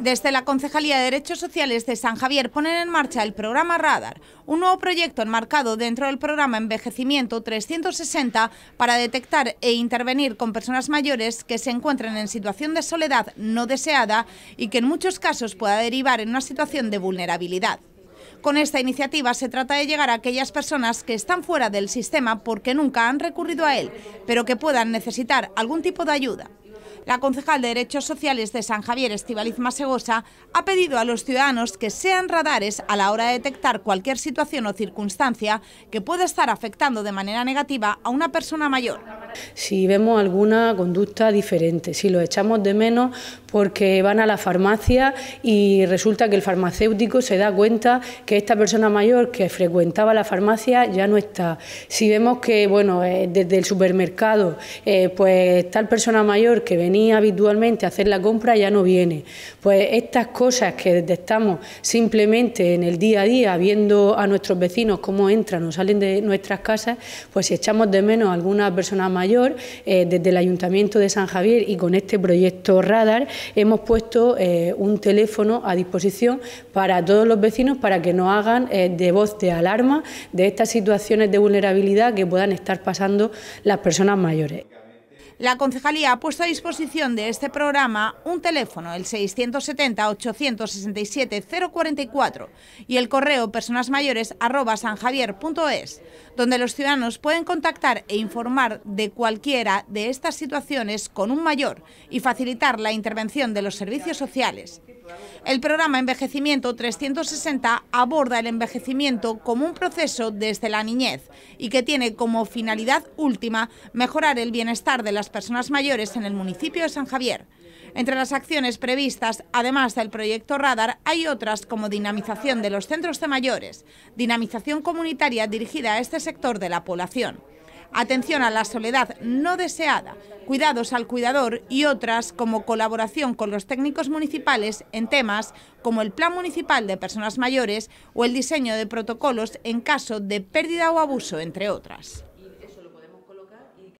Desde la Concejalía de Derechos Sociales de San Javier ponen en marcha el programa Radar, un nuevo proyecto enmarcado dentro del programa Envejecimiento 360 para detectar e intervenir con personas mayores que se encuentren en situación de soledad no deseada y que en muchos casos pueda derivar en una situación de vulnerabilidad. Con esta iniciativa se trata de llegar a aquellas personas que están fuera del sistema porque nunca han recurrido a él, pero que puedan necesitar algún tipo de ayuda. La concejal de Derechos Sociales de San Javier, Estibaliz Masegosa, ha pedido a los ciudadanos que sean radares a la hora de detectar cualquier situación o circunstancia que pueda estar afectando de manera negativa a una persona mayor. Si vemos alguna conducta diferente, si lo echamos de menos porque van a la farmacia y resulta que el farmacéutico se da cuenta que esta persona mayor que frecuentaba la farmacia ya no está. Si vemos que, bueno, eh, desde el supermercado, eh, pues tal persona mayor que venía habitualmente a hacer la compra ya no viene. Pues estas cosas que detectamos simplemente en el día a día, viendo a nuestros vecinos cómo entran o salen de nuestras casas, pues si echamos de menos a alguna persona mayor, eh, desde el Ayuntamiento de San Javier y con este proyecto Radar, hemos puesto eh, un teléfono a disposición para todos los vecinos para que nos hagan eh, de voz de alarma de estas situaciones de vulnerabilidad que puedan estar pasando las personas mayores. La concejalía ha puesto a disposición de este programa un teléfono, el 670-867-044, y el correo personasmayores@sanjavier.es, donde los ciudadanos pueden contactar e informar de cualquiera de estas situaciones con un mayor y facilitar la intervención de los servicios sociales. El programa Envejecimiento 360 aborda el envejecimiento como un proceso desde la niñez y que tiene como finalidad última mejorar el bienestar de las personas mayores en el municipio de San Javier. Entre las acciones previstas, además del proyecto Radar, hay otras como dinamización de los centros de mayores, dinamización comunitaria dirigida a este sector de la población atención a la soledad no deseada, cuidados al cuidador y otras como colaboración con los técnicos municipales en temas como el Plan Municipal de Personas Mayores o el diseño de protocolos en caso de pérdida o abuso, entre otras.